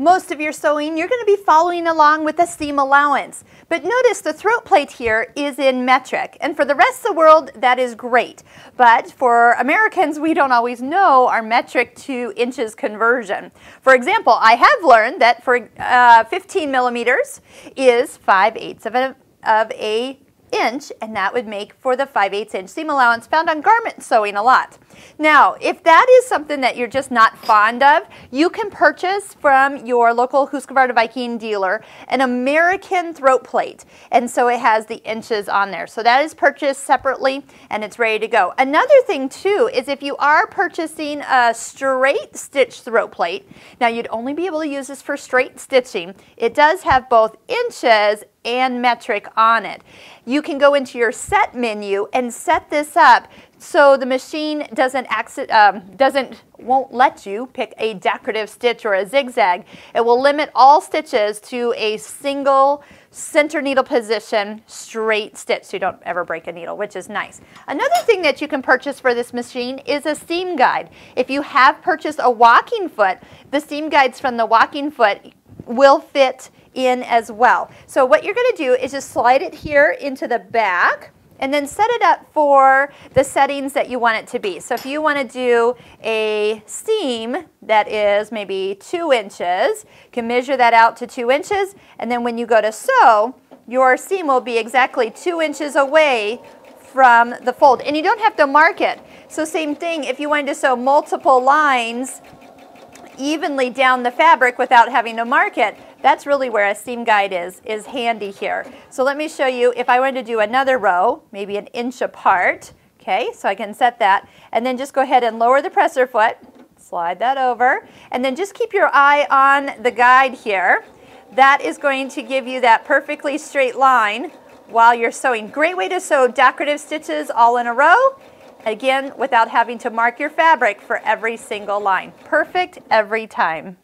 most of your sewing, you're going to be following along with the seam allowance. But notice the throat plate here is in metric. And for the rest of the world, that is great. But for Americans, we don't always know our metric to inches conversion. For example, I have learned that for uh, 15 millimeters is 5 eighths of a, of a inch, and that would make for the 5 8 inch seam allowance found on garment sewing a lot. Now, if that is something that you're just not fond of, you can purchase from your local Husqvarna Viking dealer an American throat plate. And so it has the inches on there. So that is purchased separately and it's ready to go. Another thing too is if you are purchasing a straight stitch throat plate, now you'd only be able to use this for straight stitching. It does have both inches and metric on it. You can go into your set menu and set this up so the machine doesn't um, doesn't won't let you pick a decorative stitch or a zigzag. It will limit all stitches to a single center needle position straight stitch so you don't ever break a needle, which is nice. Another thing that you can purchase for this machine is a seam guide. If you have purchased a walking foot, the seam guides from the walking foot will fit in as well. So what you're going to do is just slide it here into the back and then set it up for the settings that you want it to be. So if you want to do a seam that is maybe two inches, you can measure that out to two inches, and then when you go to sew, your seam will be exactly two inches away from the fold. And you don't have to mark it. So same thing, if you wanted to sew multiple lines evenly down the fabric without having to mark it, that's really where a seam guide is, is handy here. So let me show you if I wanted to do another row, maybe an inch apart, okay, so I can set that, and then just go ahead and lower the presser foot, slide that over, and then just keep your eye on the guide here. That is going to give you that perfectly straight line while you're sewing. Great way to sew decorative stitches all in a row, again, without having to mark your fabric for every single line. Perfect every time.